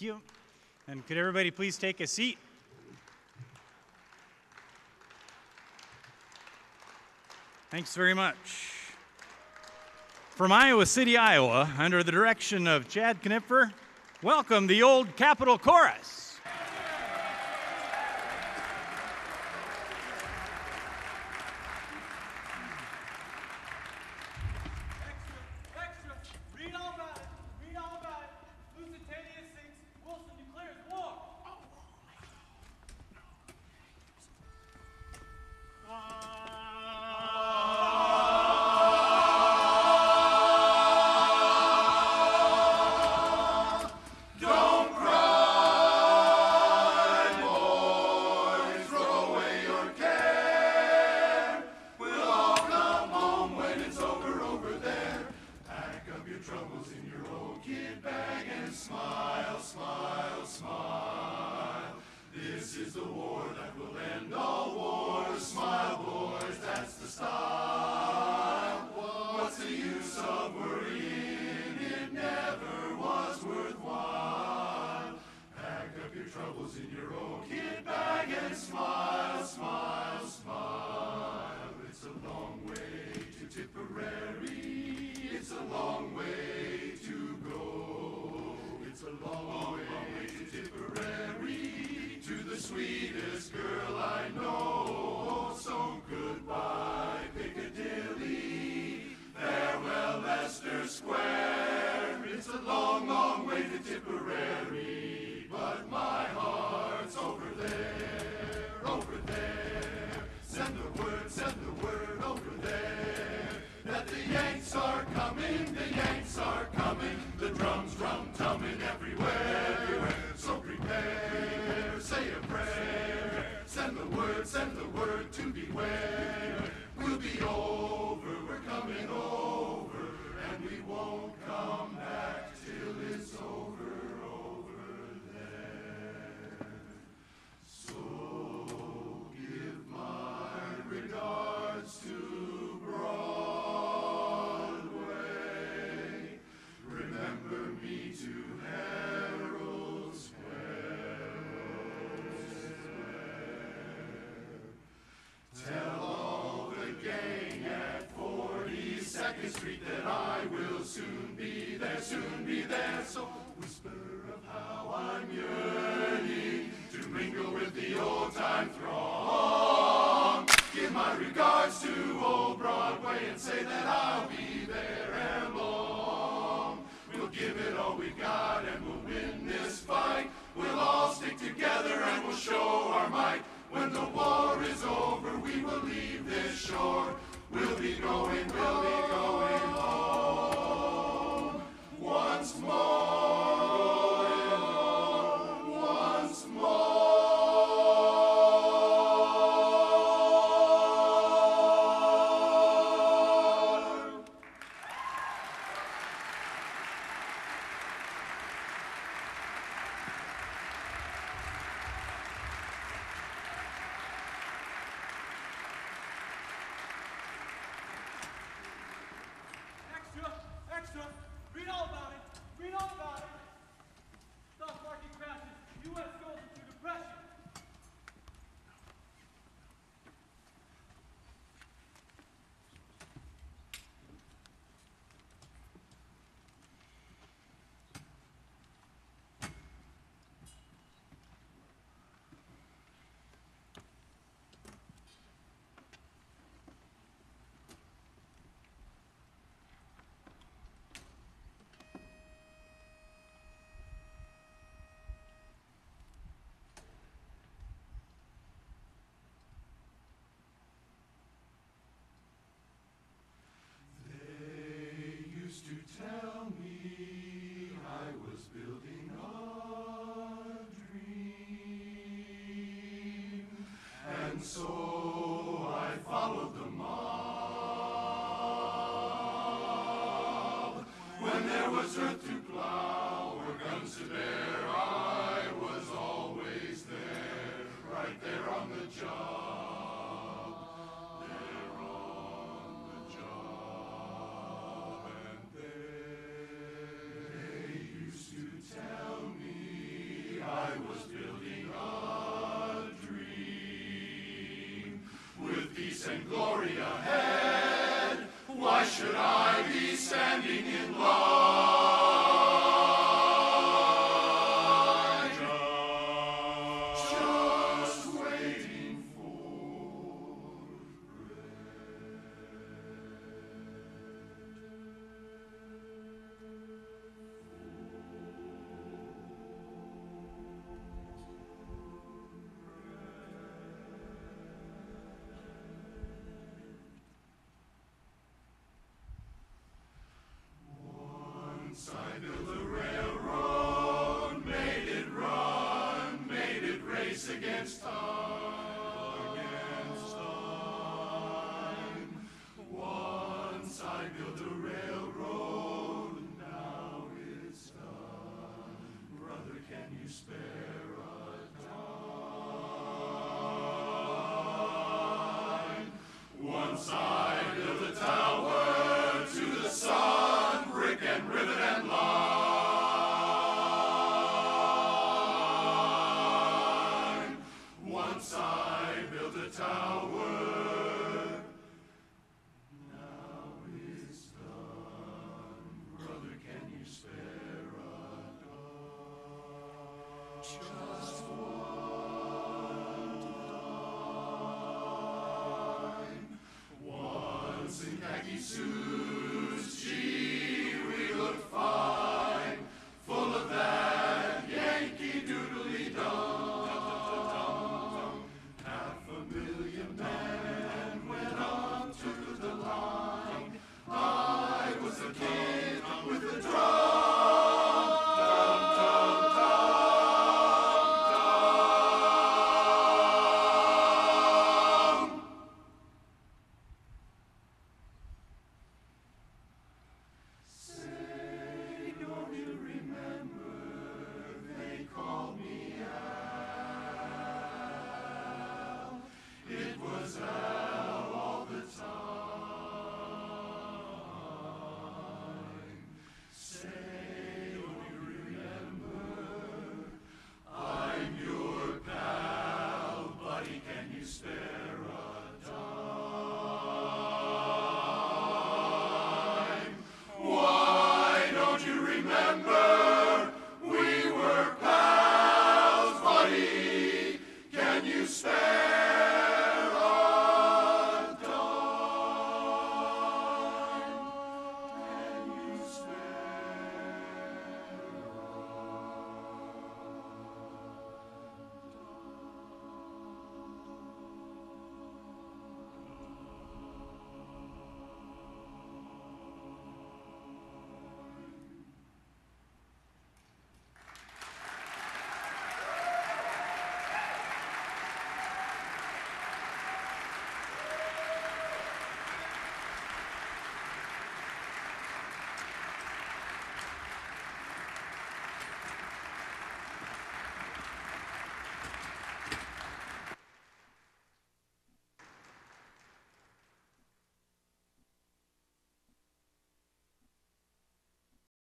Thank you. And could everybody please take a seat? Thanks very much. From Iowa City, Iowa, under the direction of Chad Knipfer, welcome the Old Capitol Chorus. In your old kit bag and smile, smile, smile. It's a long way to Tipperary. It's a long way to go. It's a long, long way, long way to Tipperary. To the sweetest girl I know. So goodbye, Piccadilly. Farewell, Leicester Square. It's a long, long way to Tipperary. say that I'll be there and long. We'll give it all we got and we'll win this fight. We'll all stick together and we'll show our might. When the war is over, we will leave this shore. We'll be going, we'll be Build a railroad, now it's done. Brother, can you spare a dime? Once I